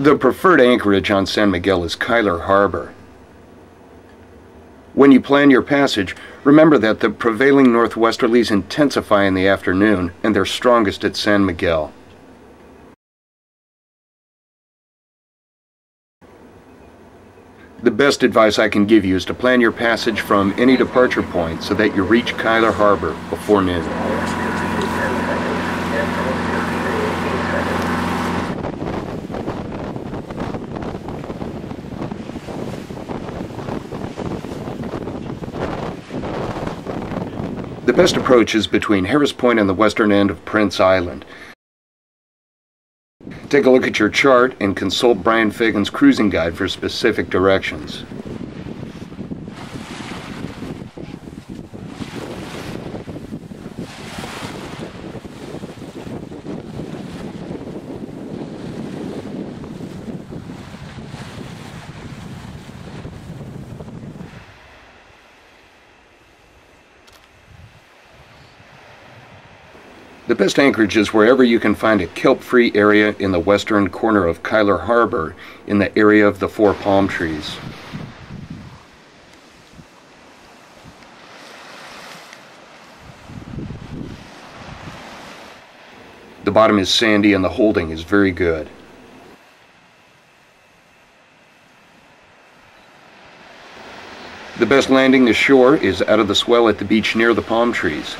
The preferred anchorage on San Miguel is Cuyler Harbor. When you plan your passage, remember that the prevailing northwesterlies intensify in the afternoon and they're strongest at San Miguel. The best advice I can give you is to plan your passage from any departure point so that you reach Cuyler Harbor before noon. The best approach is between Harris Point and the western end of Prince Island. Take a look at your chart and consult Brian Fagan's cruising guide for specific directions. The best anchorage is wherever you can find a kelp-free area in the western corner of Cuyler Harbor in the area of the four palm trees. The bottom is sandy and the holding is very good. The best landing ashore is out of the swell at the beach near the palm trees.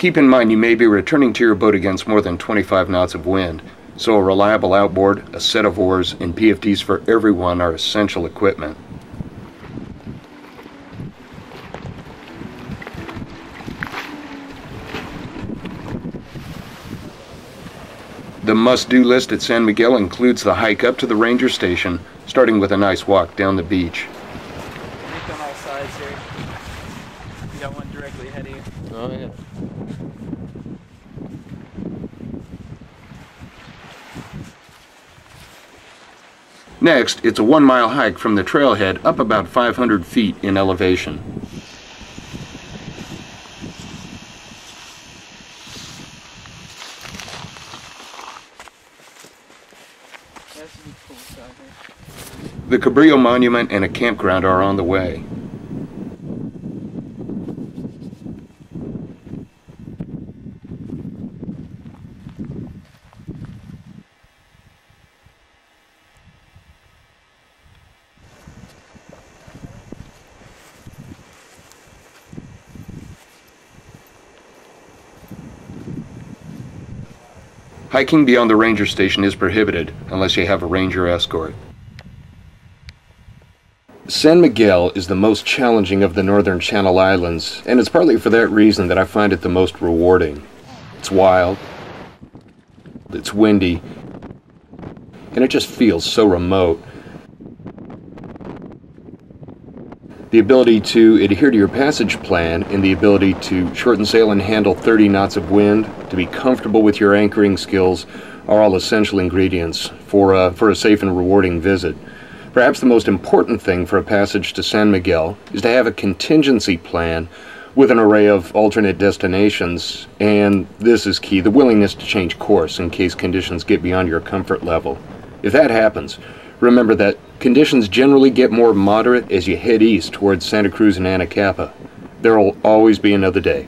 Keep in mind you may be returning to your boat against more than 25 knots of wind, so a reliable outboard, a set of oars, and PFDs for everyone are essential equipment. The must-do list at San Miguel includes the hike up to the ranger station, starting with a nice walk down the beach. on all sides here. You got one directly ahead of you. Oh, yeah. Next, it's a one mile hike from the trailhead up about 500 feet in elevation. That's some cool stuff here. The Cabrillo Monument and a campground are on the way. Hiking beyond the ranger station is prohibited unless you have a ranger escort. San Miguel is the most challenging of the northern Channel Islands, and it's partly for that reason that I find it the most rewarding. It's wild, it's windy, and it just feels so remote. The ability to adhere to your passage plan and the ability to shorten sail and handle 30 knots of wind, to be comfortable with your anchoring skills, are all essential ingredients for a, for a safe and rewarding visit. Perhaps the most important thing for a passage to San Miguel is to have a contingency plan with an array of alternate destinations, and this is key the willingness to change course in case conditions get beyond your comfort level. If that happens, remember that conditions generally get more moderate as you head east towards Santa Cruz and Anacapa. There will always be another day.